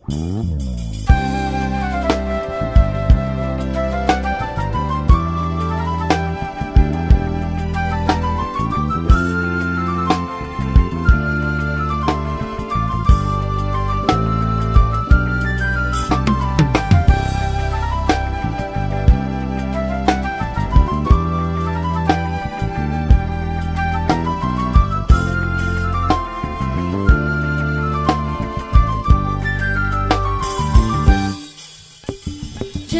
Hum.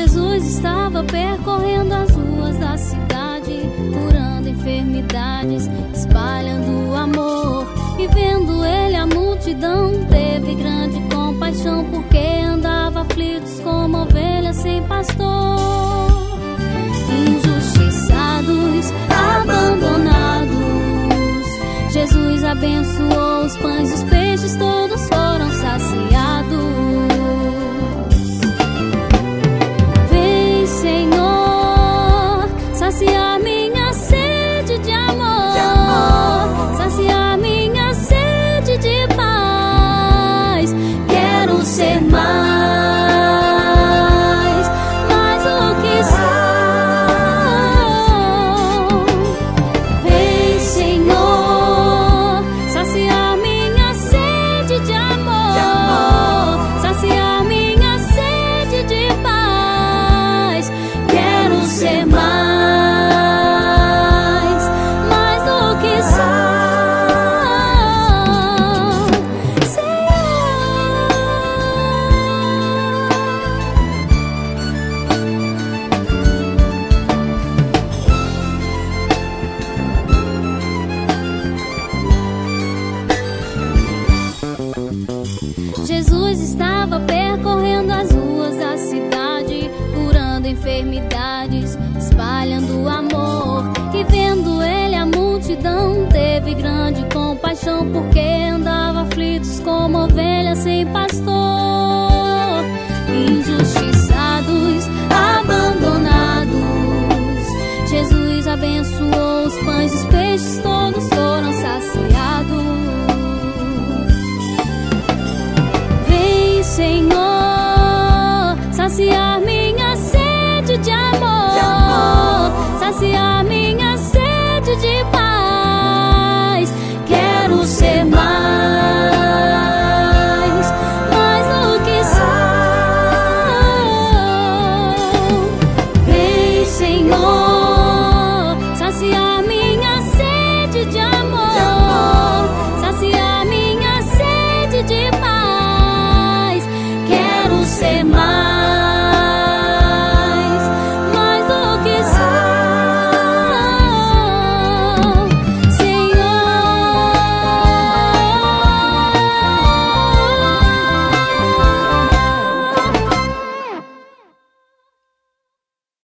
Jesus estava percorrendo as ruas da cidade, curando enfermidades, espalhando amor. E vendo ele a multidão, teve grande compaixão, porque andava aflitos como ovelhas sem pastor. Injustiçados, abandonados. Jesus abençoou os pães e os enfermidades, espalhando o amor. E vendo ele a multidão, teve grande compaixão, porque andava aflitos como ovelha sem pastor. Injustiçados, abandonados, Jesus abençoou os pães e os peixes todos. say my